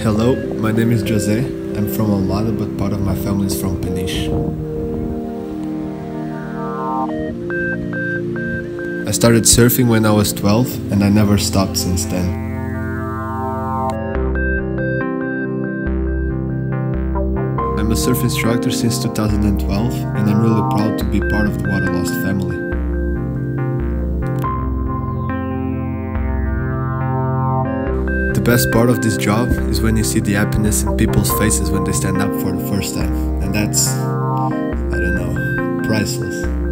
Hello, my name is Jose. I'm from Almada, but part of my family is from Peniche. I started surfing when I was 12 and I never stopped since then. I'm a surf instructor since 2012 and I'm really proud to be part of the Waterlost family. Best part of this job is when you see the happiness in people's faces when they stand up for the first time. And that's, I don't know, priceless.